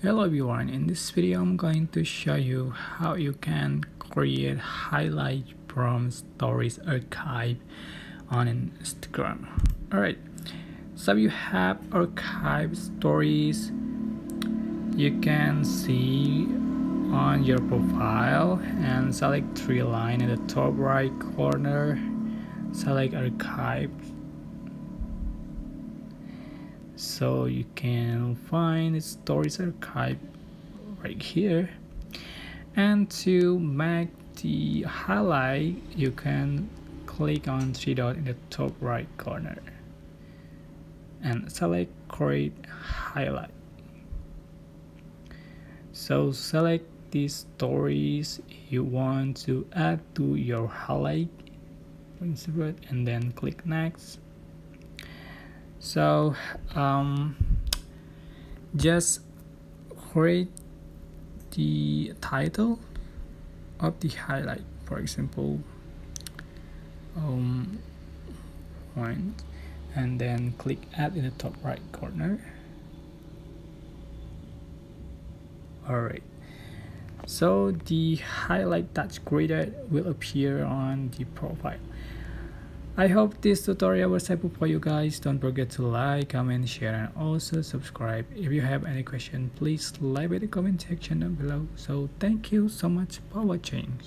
Hello everyone, in this video I'm going to show you how you can create highlight from stories archive on Instagram. Alright, so you have archive stories you can see on your profile and select three line in the top right corner select archive so you can find the stories archive right here. And to make the highlight you can click on three dot in the top right corner and select create highlight. So select the stories you want to add to your highlight and then click next so um, just create the title of the highlight for example um, one and then click add in the top right corner. Alright. So the highlight that's created will appear on the profile I hope this tutorial was helpful for you guys. Don't forget to like, comment, share and also subscribe. If you have any question, please leave it in the comment section down below. So thank you so much for watching.